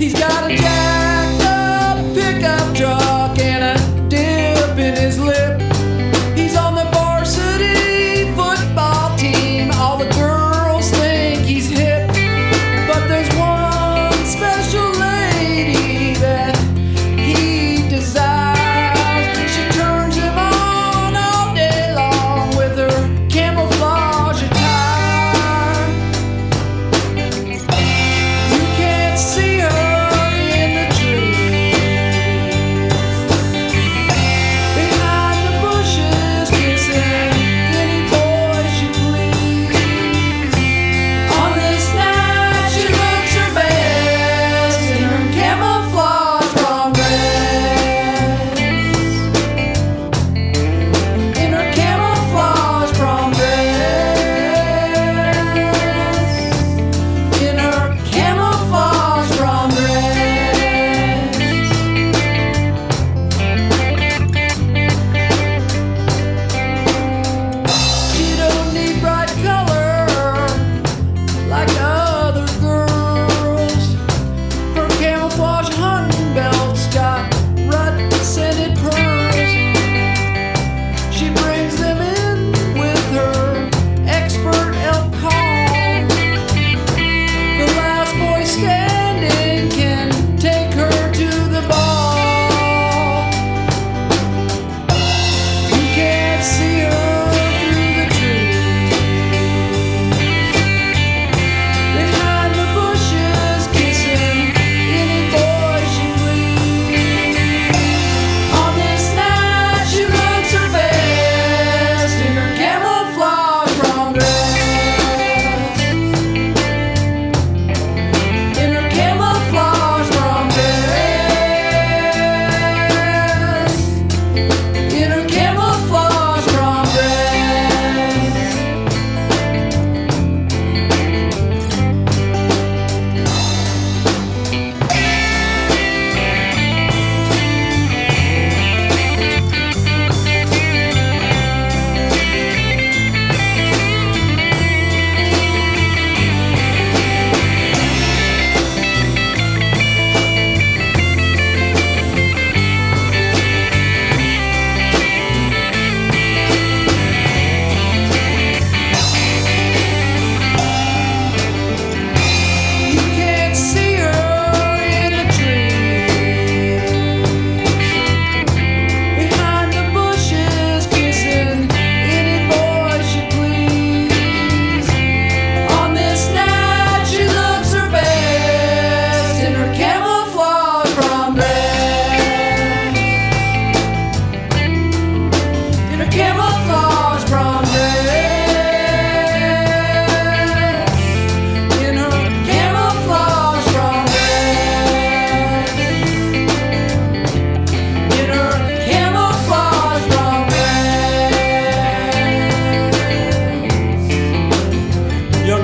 He's got a jet.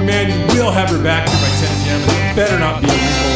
man, you will have her back here by 10 p.m. It better not be a loophole.